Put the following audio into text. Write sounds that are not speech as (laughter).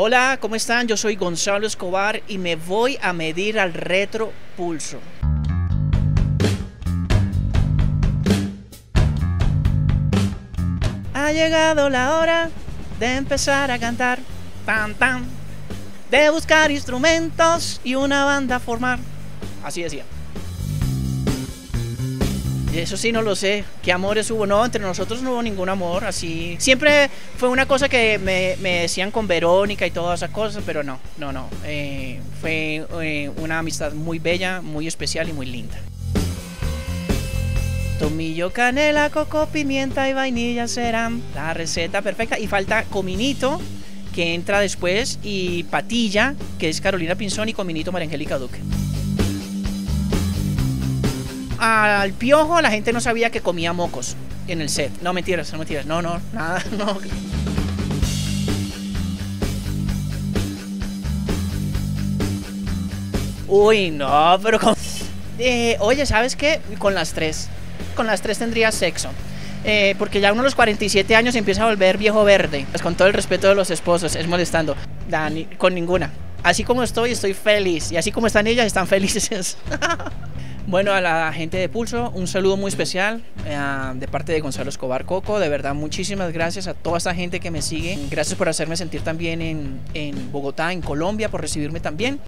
Hola, ¿cómo están? Yo soy Gonzalo Escobar y me voy a medir al retro pulso. Ha llegado la hora de empezar a cantar, tan tan, de buscar instrumentos y una banda formar. Así decía. Eso sí no lo sé. ¿Qué amores hubo? No, entre nosotros no hubo ningún amor. Así. Siempre fue una cosa que me, me decían con Verónica y todas esas cosas, pero no, no, no. Eh, fue eh, una amistad muy bella, muy especial y muy linda. Tomillo, canela, coco, pimienta y vainilla serán la receta perfecta. Y falta cominito, que entra después, y patilla, que es Carolina Pinzón, y cominito María Angélica Duque al piojo la gente no sabía que comía mocos en el set. No mentiras, no mentiras. No, no, nada, (laughs) no. Uy, no, pero con... Eh, oye, ¿sabes qué? Con las tres. Con las tres tendría sexo. Eh, porque ya uno a los 47 años empieza a volver viejo verde. Pues con todo el respeto de los esposos, es molestando. Con ninguna. Así como estoy, estoy feliz. Y así como están ellas, están felices. (laughs) Bueno, a la gente de Pulso, un saludo muy especial eh, de parte de Gonzalo Escobar Coco. De verdad, muchísimas gracias a toda esta gente que me sigue. Gracias por hacerme sentir también en, en Bogotá, en Colombia, por recibirme también.